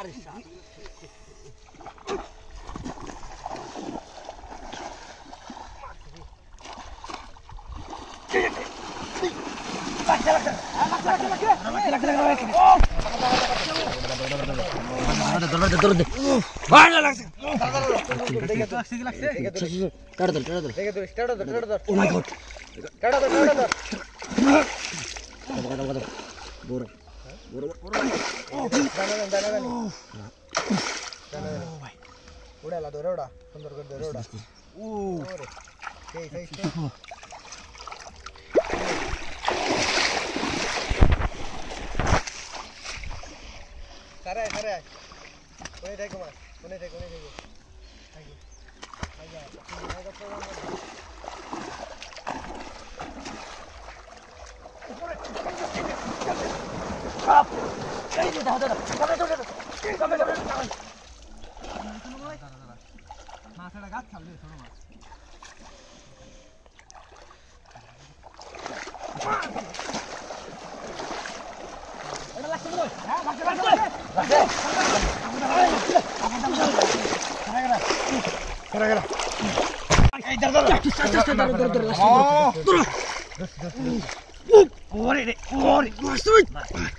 Arsa. Oh my god. dale, dale. Dale, dale. Dale, dale. Dale, মাছটা গাছ ছাড়লে ছোট মাছ ওরে রে ওরে মাছুই ধর ধর মাথায় ধর মাথায় ধর ও মাই ক্যাটফিশ দেখ দেখ দেখ এ কিছু ইন্না খাই ইন্না খাই কিছু ইন্না খাই তো কিন্তু মাছ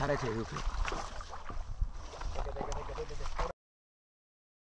खरच है